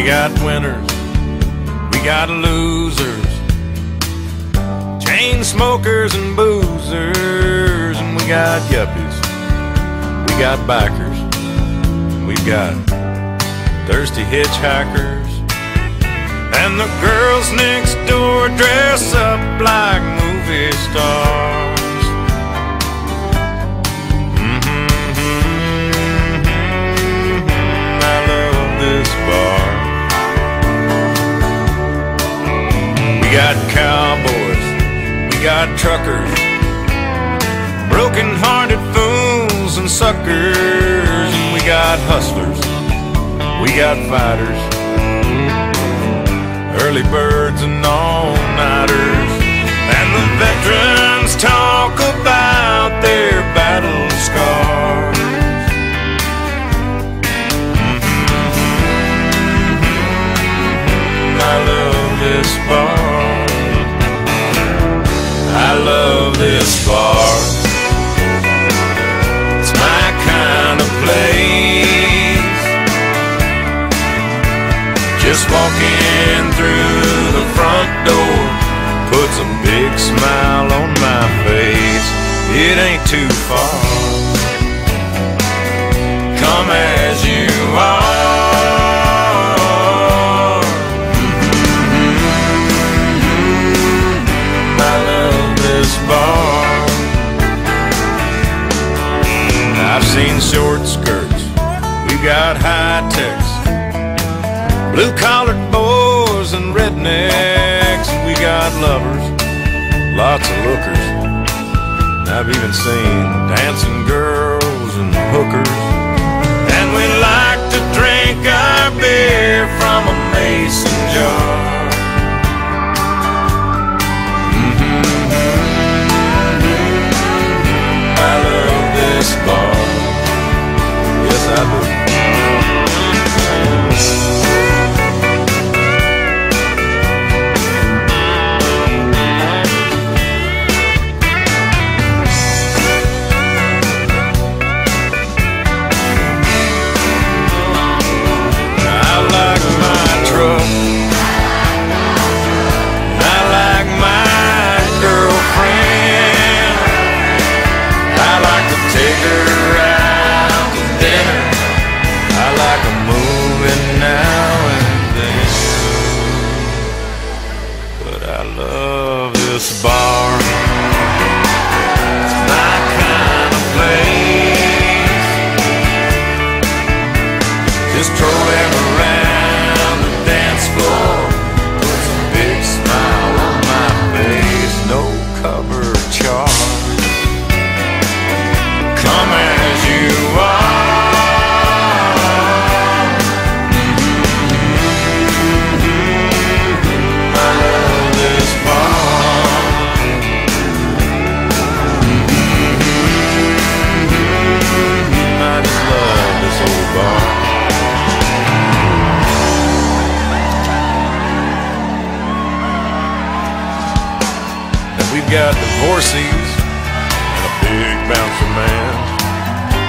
We got winners, we got losers, chain smokers and boozers, and we got yuppies, we got bikers, we've got thirsty hitchhikers, and the girls next door dress up like movie stars. Got cowboys, we got truckers, broken hearted fools and suckers, we got hustlers, we got fighters, early birds and all nighters, and the veterans talk about their battle scars. I love this bar. Love this bar. It's my kind of place. Just walking through the front door puts a big smile on my face. It ain't too far. Got high techs, blue collared boys and rednecks. We got lovers, lots of lookers. I've even seen dancing girls and hookers. And we like to drink our beer from a mason jar. Just him around the dance floor. Puts a big smile on my face. No cover charge. Got divorcees and a big bouncer man,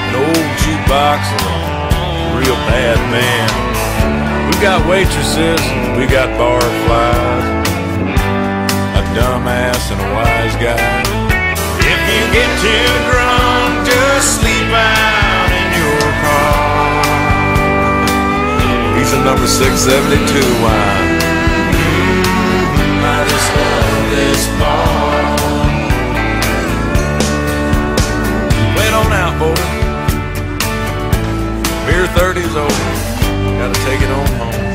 an old jukebox and a real bad man. We've got waitresses, we got barflies, a dumbass and a wise guy. If you get too drunk, just sleep out in your car. He's a number 672 wine. I just love this bar. 30's over. Gotta take it on home.